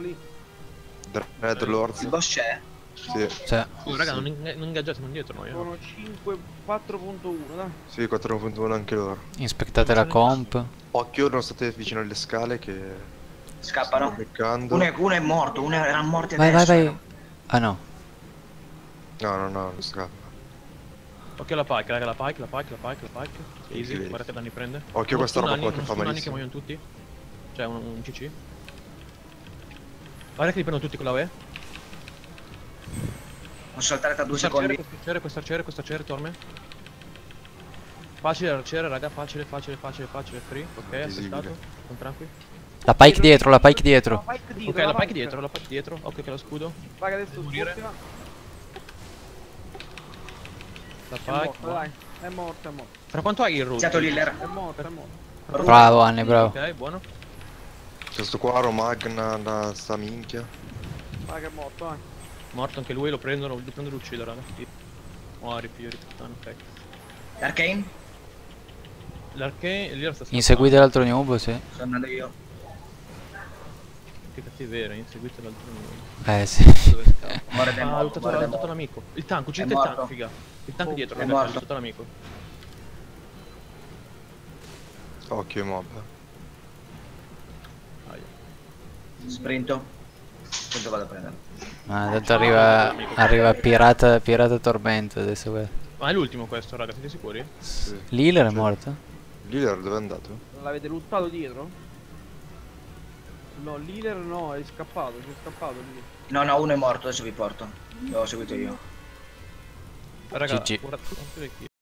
lì. Red Lords. Il boss c'è? Sì, Cioè, Oh, raga, non, inga- non ingaggiatemi indietro noi. eh. Sono 5, 4.1, dai. sì, 4.1 anche loro. inspettate la comp. Occhio, non state vicino alle scale che Scappano. Uno è, uno è morto, uno era morto Vai, vai, adesso. vai. Ah no. No, no, no, non scappa. Occhio alla pike, raga, la pike, la pike, la pike, la pike. Easy, Sì. guarda che danni prende. Occhio questa roba qua che fa anni che malissimo. muoiono tutti. Cioè, un, un CC. Guarda che li prendono tutti con la E. Posso saltare tra due Questo arciere, secondi? questo arciere, questo arciere, questo arciere, torme. Facile arciere, raga, facile, facile, facile, facile, free. Ok, assestato. Con tranqui. La pike dietro, la pike dietro. La pike dietro, Ok, la pike dietro, la pike dietro. Occhio che lo scudo. Raga, adesso Morire. La È pike. È morta, è morta. Fra quanto hai il l'healer. È morta, è morta. Bravo Anni, bravo. Ok, buono. C'è sto qua, Romagna, da sta minchia. Raga, è morto, dai. Morto anche lui, lo prendono, lo prendono e lo uccido, raga. Oh, ripio, riputtano, ok. Arcane? L'arcane, lì la sta Inseguite l'altro noob, sì. Sto andando io. Che cattiveria, inseguite l'altro numero. Eh sì. Muore Ah, ha morto. l'amico. Il tank, uccide È il tank, figa. Il tank Oh, dietro, è ragazzi, ha morto. luttato l'amico. Occhio, mob. Sprinto. Sprinto vado a prendere. Ma tanto arriva, arriva pirata, pirata tormento adesso. Ma è l'ultimo questo, raga, siete sicuri? L'healer è morto? Leader dove è andato? L'avete luttato dietro? No, leader no, è scappato, si è scappato lì. No, no, uno è morto, adesso vi porto. L'ho seguito io. Raga, GG.